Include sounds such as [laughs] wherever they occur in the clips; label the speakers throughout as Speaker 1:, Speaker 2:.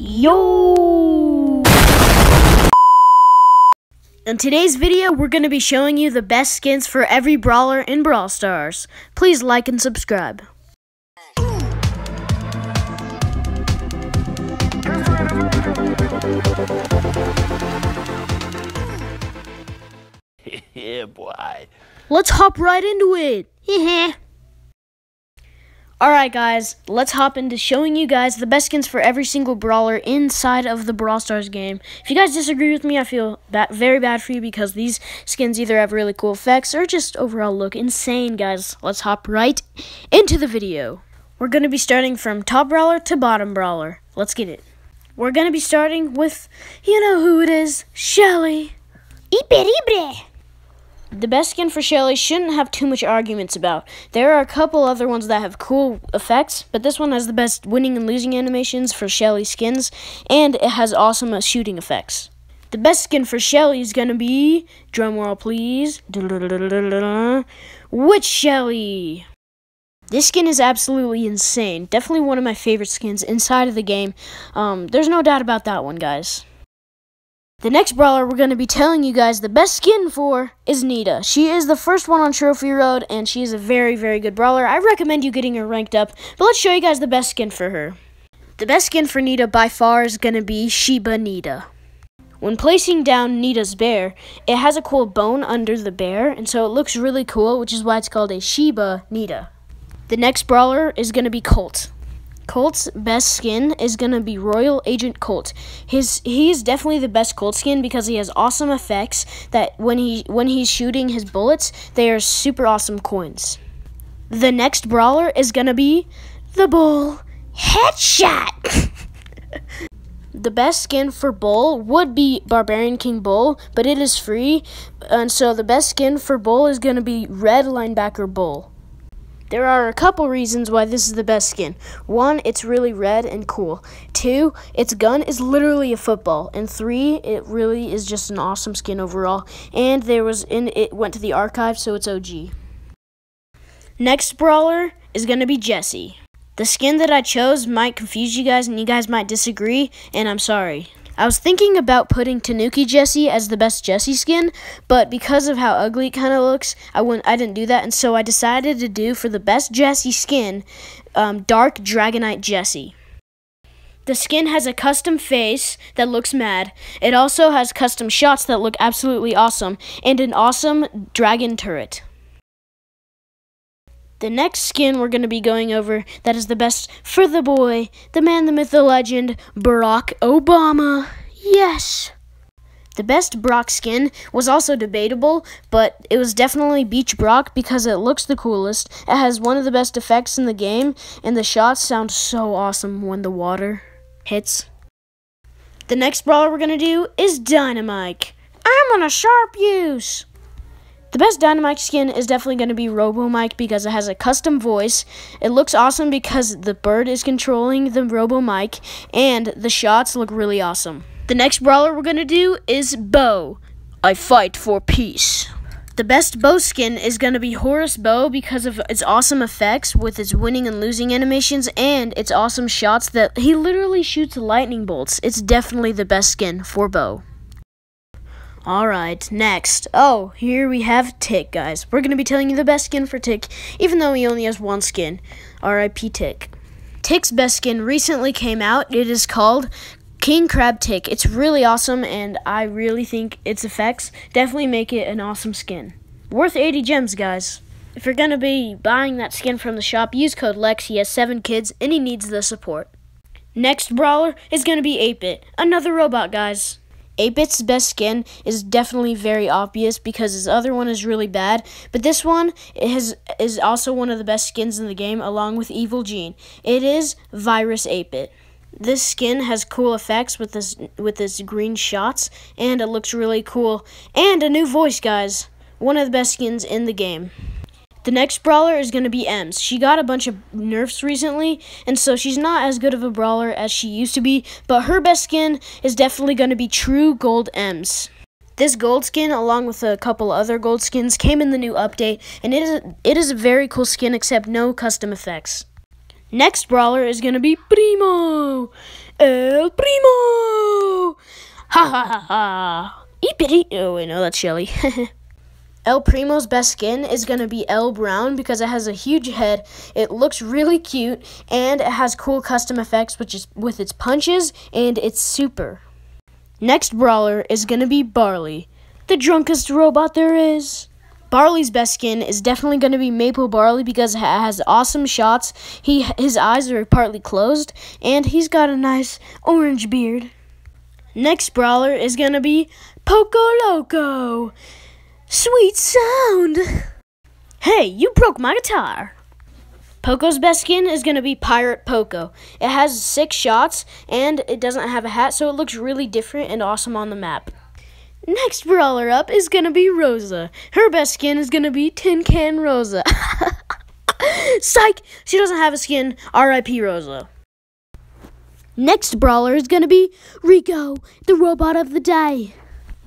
Speaker 1: Yo! In today's video, we're going to be showing you the best skins for every brawler in Brawl Stars. Please like and subscribe. [laughs]
Speaker 2: yeah, boy.
Speaker 1: Let's hop right into it. [laughs] Alright guys, let's hop into showing you guys the best skins for every single brawler inside of the Brawl Stars game. If you guys disagree with me, I feel that very bad for you because these skins either have really cool effects or just overall look insane, guys. Let's hop right into the video. We're going to be starting from top brawler to bottom brawler. Let's get it. We're going to be starting with, you know who it is, Shelly. Iberibre. The best skin for Shelly shouldn't have too much arguments about. There are a couple other ones that have cool effects, but this one has the best winning and losing animations for Shelly skins, and it has awesome uh, shooting effects. The best skin for Shelly is gonna be, drumroll please, Witch Shelly. This skin is absolutely insane. Definitely one of my favorite skins inside of the game. Um, there's no doubt about that one, guys. The next brawler we're going to be telling you guys the best skin for is Nita. She is the first one on Trophy Road, and she is a very, very good brawler. I recommend you getting her ranked up, but let's show you guys the best skin for her. The best skin for Nita by far is going to be Shiba Nita. When placing down Nita's bear, it has a cool bone under the bear, and so it looks really cool, which is why it's called a Shiba Nita. The next brawler is going to be Colt. Colt's best skin is gonna be Royal Agent Colt. His he is definitely the best Colt skin because he has awesome effects that when he when he's shooting his bullets, they are super awesome coins. The next brawler is gonna be the Bull Headshot. [laughs] the best skin for Bull would be Barbarian King Bull, but it is free, and so the best skin for Bull is gonna be Red Linebacker Bull. There are a couple reasons why this is the best skin. One, it's really red and cool. Two, its gun is literally a football. And three, it really is just an awesome skin overall. And there was in it went to the archive, so it's OG. Next brawler is gonna be Jessie. The skin that I chose might confuse you guys and you guys might disagree, and I'm sorry. I was thinking about putting Tanuki Jessie as the best Jessie skin, but because of how ugly it kind of looks, I wouldn't, I didn't do that, and so I decided to do for the best Jessie skin, um, Dark Dragonite Jessie. The skin has a custom face that looks mad. It also has custom shots that look absolutely awesome, and an awesome dragon turret. The next skin we're going to be going over that is the best for the boy, the man, the myth, the legend, Barack Obama. Yes! The best Brock skin was also debatable, but it was definitely Beach Brock because it looks the coolest. It has one of the best effects in the game, and the shots sound so awesome when the water hits. The next brawler we're going to do is Dynamike. I'm on a sharp use. The best Dynamike skin is definitely going to be Robo Mike because it has a custom voice. It looks awesome because the bird is controlling the Robo Mike, and the shots look really awesome. The next brawler we're going to do is Bo. I fight for peace. The best Bo skin is going to be Horus Bo because of its awesome effects with its winning and losing animations and its awesome shots that he literally shoots lightning bolts. It's definitely the best skin for Bo. Alright, next. Oh, here we have Tick, guys. We're going to be telling you the best skin for Tick, even though he only has one skin. R.I.P. Tick. Tick's best skin recently came out. It is called King Crab Tick. It's really awesome, and I really think its effects definitely make it an awesome skin. Worth 80 gems, guys. If you're going to be buying that skin from the shop, use code LEX. He has 7 kids, and he needs the support. Next brawler is going to be 8-Bit. Another robot, guys. 8-Bit's best skin is definitely very obvious because his other one is really bad, but this one is, is also one of the best skins in the game along with Evil Gene. It is Virus 8-Bit. This skin has cool effects with this with this green shots and it looks really cool and a new voice guys. One of the best skins in the game. The next brawler is going to be Emz. She got a bunch of nerfs recently, and so she's not as good of a brawler as she used to be, but her best skin is definitely going to be True Gold Emz. This gold skin, along with a couple other gold skins, came in the new update, and it is a, it is a very cool skin except no custom effects. Next brawler is going to be Primo. El Primo! Ha ha ha ha. Eepity. Oh, wait, no, that's Shelly. [laughs] El Primo's best skin is going to be El Brown because it has a huge head, it looks really cute, and it has cool custom effects which is with its punches and its super. Next brawler is going to be Barley, the drunkest robot there is. Barley's best skin is definitely going to be Maple Barley because it has awesome shots. He his eyes are partly closed and he's got a nice orange beard. Next brawler is going to be Poco Loco. Sweet sound! Hey, you broke my guitar! Poco's best skin is going to be Pirate Poco. It has six shots and it doesn't have a hat, so it looks really different and awesome on the map. Next brawler up is going to be Rosa. Her best skin is going to be Tin Can Rosa. [laughs] Psych! She doesn't have a skin. RIP Rosa. Next brawler is going to be Rico, the robot of the day.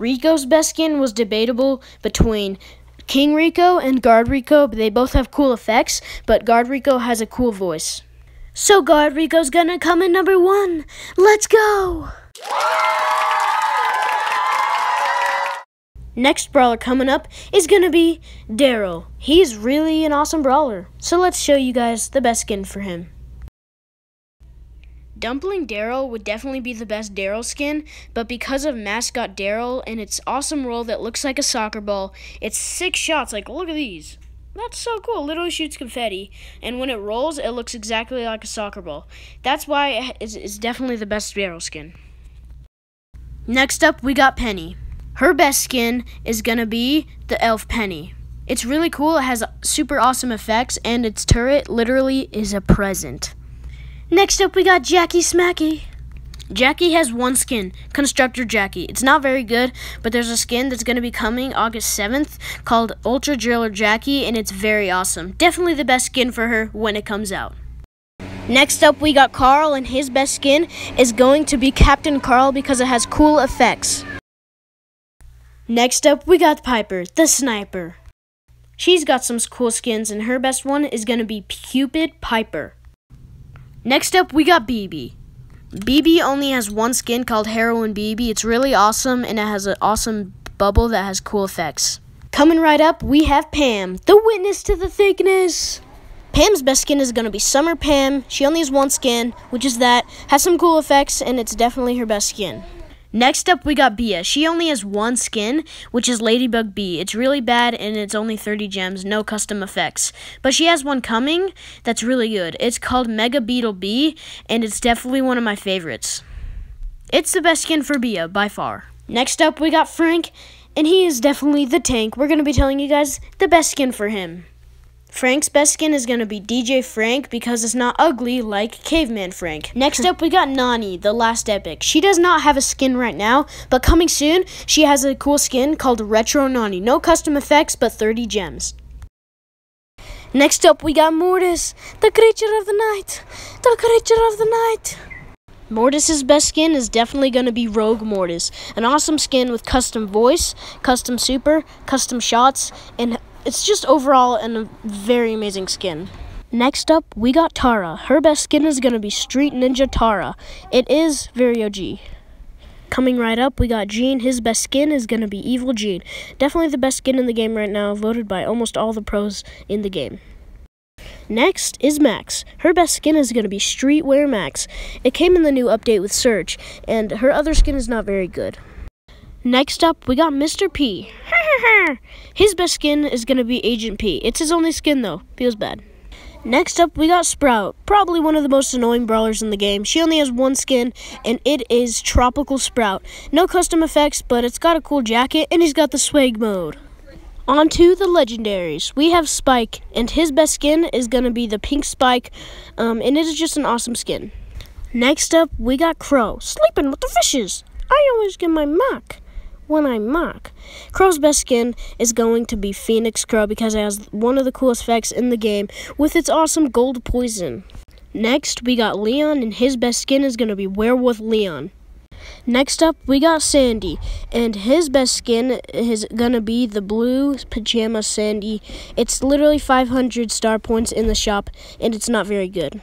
Speaker 1: Rico's best skin was debatable between King Rico and Guard Rico. but They both have cool effects, but Guard Rico has a cool voice. So Guard Rico's gonna come in number one. Let's go! Next brawler coming up is gonna be Daryl. He's really an awesome brawler. So let's show you guys the best skin for him. Dumpling Daryl would definitely be the best Daryl skin, but because of Mascot Daryl and its awesome roll that looks like a soccer ball, it's six shots. Like, look at these. That's so cool. Literally shoots confetti, and when it rolls, it looks exactly like a soccer ball. That's why it's definitely the best Daryl skin. Next up, we got Penny. Her best skin is gonna be the Elf Penny. It's really cool. It has super awesome effects, and its turret literally is a present. Next up, we got Jackie Smacky. Jackie has one skin, Constructor Jackie. It's not very good, but there's a skin that's going to be coming August 7th called Ultra Driller Jackie, and it's very awesome. Definitely the best skin for her when it comes out. Next up, we got Carl, and his best skin is going to be Captain Carl because it has cool effects. Next up, we got Piper, the sniper. She's got some cool skins, and her best one is going to be Cupid Piper. Next up, we got Bibi. Bibi only has one skin called Heroine Bibi. It's really awesome and it has an awesome bubble that has cool effects. Coming right up, we have Pam, the witness to the thickness. Pam's best skin is going to be Summer Pam. She only has one skin, which is that, has some cool effects, and it's definitely her best skin. Next up, we got Bia. She only has one skin, which is Ladybug Bea. It's really bad and it's only 30 gems, no custom effects. But she has one coming that's really good. It's called Mega Beetle Bea, and it's definitely one of my favorites. It's the best skin for Bia, by far. Next up, we got Frank, and he is definitely the tank. We're going to be telling you guys the best skin for him. Frank's best skin is going to be DJ Frank because it's not ugly like Caveman Frank. Next up, we got Nani, the last epic. She does not have a skin right now, but coming soon, she has a cool skin called Retro Nani. No custom effects, but 30 gems. Next up, we got Mortis, the creature of the night. The creature of the night. Mortis's best skin is definitely going to be Rogue Mortis, an awesome skin with custom voice, custom super, custom shots, and it's just overall a very amazing skin. Next up, we got Tara. Her best skin is going to be Street Ninja Tara. It is very OG. Coming right up, we got Gene. His best skin is going to be Evil Gene. Definitely the best skin in the game right now, voted by almost all the pros in the game. Next is Max. Her best skin is going to be Streetwear Max. It came in the new update with Surge, and her other skin is not very good. Next up, we got Mr. P. his best skin is going to be Agent P. It's his only skin, though. Feels bad. Next up, we got Sprout. Probably one of the most annoying brawlers in the game. She only has one skin, and it is Tropical Sprout. No custom effects, but it's got a cool jacket, and he's got the swag mode. On to the legendaries. We have Spike, and his best skin is going to be the pink Spike, um, and it is just an awesome skin. Next up, we got Crow, sleeping with the fishes. I always get my mark when I mock. Crow's best skin is going to be Phoenix Crow because it has one of the coolest effects in the game with its awesome gold poison. Next, we got Leon, and his best skin is going to be Werewolf Leon. Next up, we got Sandy, and his best skin is gonna be the blue pajama Sandy. It's literally 500 star points in the shop, and it's not very good.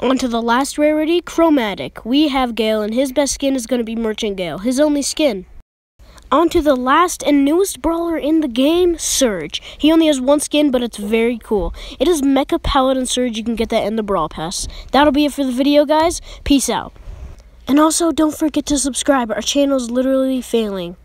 Speaker 1: On to the last rarity, Chromatic. We have Gale, and his best skin is going to be Merchant Gale, his only skin. On to the last and newest brawler in the game, Surge. He only has one skin, but it's very cool. It is Mecha Paladin Surge. You can get that in the Brawl Pass. That'll be it for the video, guys. Peace out. And also, don't forget to subscribe. Our channel is literally failing.